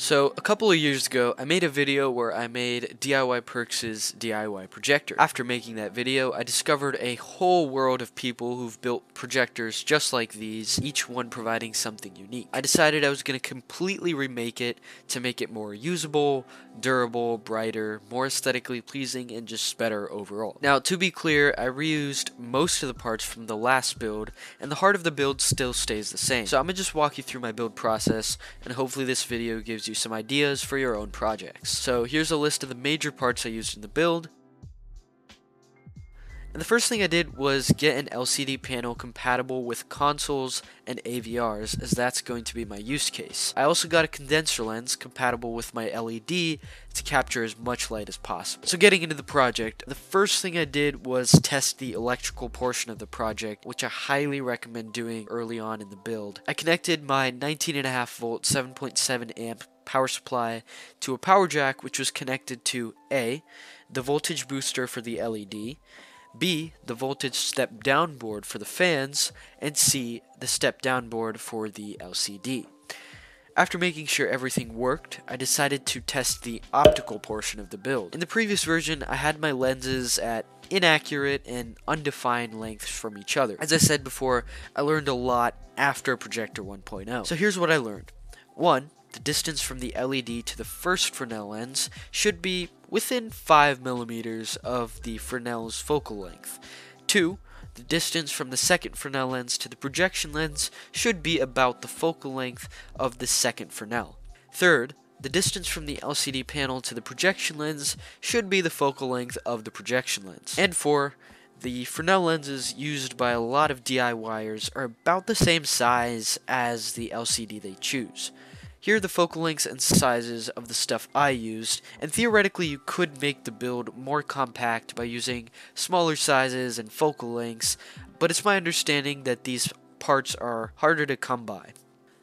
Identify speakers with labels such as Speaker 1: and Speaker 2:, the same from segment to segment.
Speaker 1: So, a couple of years ago, I made a video where I made DIY Perks' DIY projector. After making that video, I discovered a whole world of people who've built projectors just like these, each one providing something unique. I decided I was going to completely remake it to make it more usable, durable, brighter, more aesthetically pleasing, and just better overall. Now, to be clear, I reused most of the parts from the last build, and the heart of the build still stays the same. So I'm going to just walk you through my build process, and hopefully this video gives you some ideas for your own projects. So here's a list of the major parts I used in the build. And the first thing I did was get an LCD panel compatible with consoles and AVRs as that's going to be my use case. I also got a condenser lens compatible with my LED to capture as much light as possible. So getting into the project, the first thing I did was test the electrical portion of the project, which I highly recommend doing early on in the build. I connected my 19.5 volt 7.7 amp power supply to a power jack which was connected to A, the voltage booster for the LED, B, the voltage step down board for the fans, and C, the step down board for the LCD. After making sure everything worked, I decided to test the optical portion of the build. In the previous version, I had my lenses at inaccurate and undefined lengths from each other. As I said before, I learned a lot after Projector 1.0. So here's what I learned. 1 the distance from the LED to the first Fresnel lens should be within 5 millimeters of the Fresnel's focal length. 2. The distance from the second Fresnel lens to the projection lens should be about the focal length of the second Fresnel. Third, the distance from the LCD panel to the projection lens should be the focal length of the projection lens. And 4. The Fresnel lenses used by a lot of DIYers are about the same size as the LCD they choose. Here are the focal lengths and sizes of the stuff I used, and theoretically you could make the build more compact by using smaller sizes and focal lengths, but it's my understanding that these parts are harder to come by.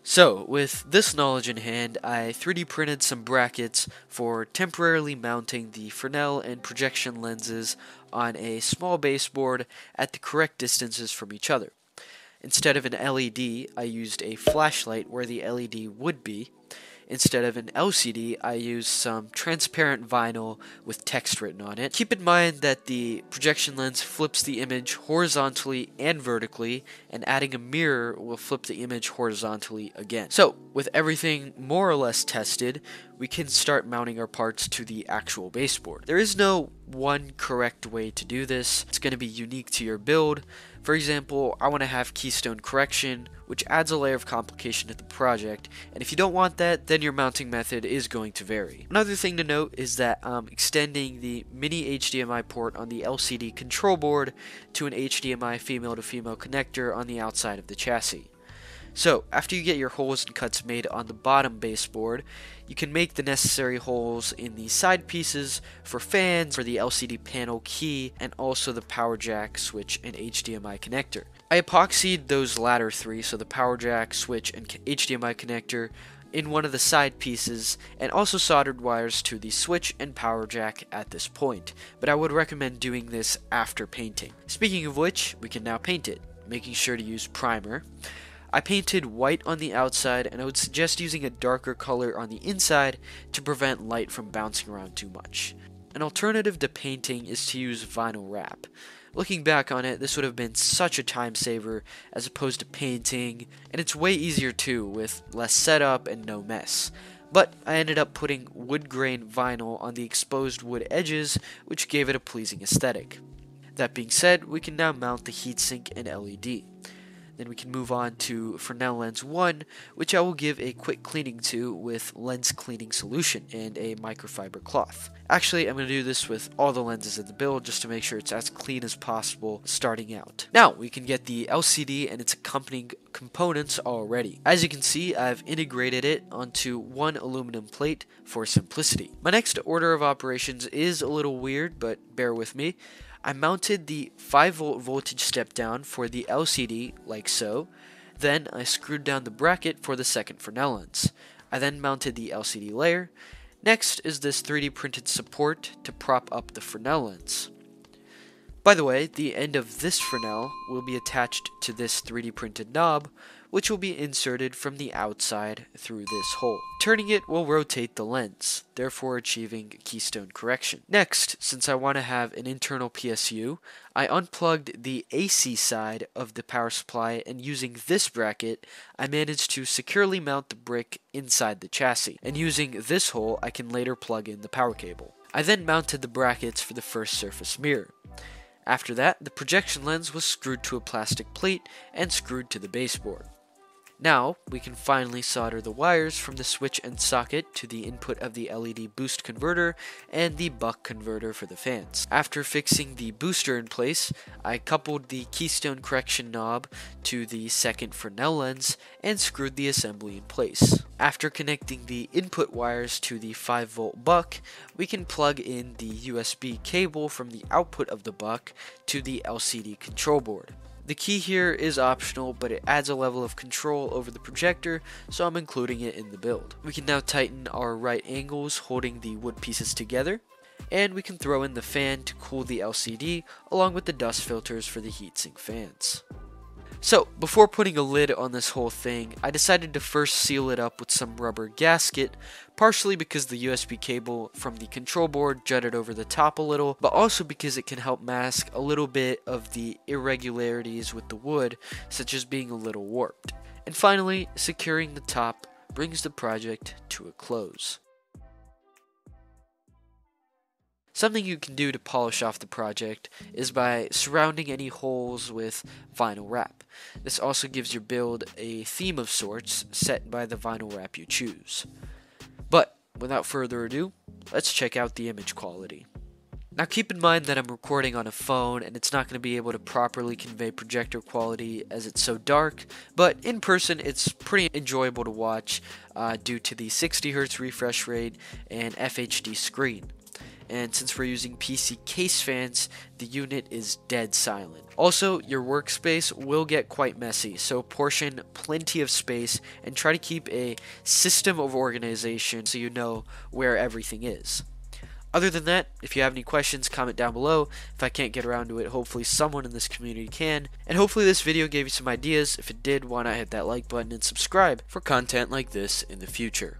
Speaker 1: So, with this knowledge in hand, I 3D printed some brackets for temporarily mounting the Fresnel and projection lenses on a small baseboard at the correct distances from each other. Instead of an LED, I used a flashlight where the LED would be. Instead of an LCD, I used some transparent vinyl with text written on it. Keep in mind that the projection lens flips the image horizontally and vertically, and adding a mirror will flip the image horizontally again. So, with everything more or less tested, we can start mounting our parts to the actual baseboard. There is no one correct way to do this. It's going to be unique to your build. For example, I want to have keystone correction, which adds a layer of complication to the project, and if you don't want that, then your mounting method is going to vary. Another thing to note is that um, extending the mini HDMI port on the LCD control board to an HDMI female-to-female -female connector on the outside of the chassis. So, after you get your holes and cuts made on the bottom baseboard, you can make the necessary holes in the side pieces for fans, for the LCD panel key, and also the power jack, switch, and HDMI connector. I epoxied those latter three, so the power jack, switch, and HDMI connector, in one of the side pieces and also soldered wires to the switch and power jack at this point, but I would recommend doing this after painting. Speaking of which, we can now paint it, making sure to use primer. I painted white on the outside and I would suggest using a darker color on the inside to prevent light from bouncing around too much. An alternative to painting is to use vinyl wrap. Looking back on it, this would have been such a time saver as opposed to painting, and it's way easier too with less setup and no mess. But I ended up putting wood grain vinyl on the exposed wood edges, which gave it a pleasing aesthetic. That being said, we can now mount the heatsink and LED. Then we can move on to Fresnel Lens 1, which I will give a quick cleaning to with lens cleaning solution and a microfiber cloth. Actually, I'm going to do this with all the lenses in the build just to make sure it's as clean as possible starting out. Now, we can get the LCD and its accompanying components already. As you can see, I've integrated it onto one aluminum plate for simplicity. My next order of operations is a little weird, but bear with me. I mounted the 5 volt voltage step down for the LCD like so. Then I screwed down the bracket for the second Fresnel lens. I then mounted the LCD layer. Next is this 3D printed support to prop up the Fresnel lens. By the way, the end of this Fresnel will be attached to this 3D printed knob, which will be inserted from the outside through this hole. Turning it will rotate the lens, therefore achieving keystone correction. Next, since I want to have an internal PSU, I unplugged the AC side of the power supply and using this bracket, I managed to securely mount the brick inside the chassis. And using this hole, I can later plug in the power cable. I then mounted the brackets for the first surface mirror. After that, the projection lens was screwed to a plastic plate and screwed to the baseboard. Now, we can finally solder the wires from the switch and socket to the input of the LED boost converter and the buck converter for the fans. After fixing the booster in place, I coupled the keystone correction knob to the second Fresnel lens and screwed the assembly in place. After connecting the input wires to the 5 volt buck, we can plug in the USB cable from the output of the buck to the LCD control board. The key here is optional, but it adds a level of control over the projector, so I'm including it in the build. We can now tighten our right angles holding the wood pieces together, and we can throw in the fan to cool the LCD along with the dust filters for the heatsink fans. So, before putting a lid on this whole thing, I decided to first seal it up with some rubber gasket, partially because the USB cable from the control board jutted over the top a little, but also because it can help mask a little bit of the irregularities with the wood, such as being a little warped. And finally, securing the top brings the project to a close. Something you can do to polish off the project is by surrounding any holes with vinyl wrap. This also gives your build a theme of sorts set by the vinyl wrap you choose. But without further ado, let's check out the image quality. Now keep in mind that I'm recording on a phone and it's not going to be able to properly convey projector quality as it's so dark, but in person it's pretty enjoyable to watch uh, due to the 60Hz refresh rate and FHD screen and since we're using PC case fans, the unit is dead silent. Also, your workspace will get quite messy, so portion plenty of space and try to keep a system of organization so you know where everything is. Other than that, if you have any questions, comment down below. If I can't get around to it, hopefully someone in this community can. And hopefully this video gave you some ideas. If it did, why not hit that like button and subscribe for content like this in the future.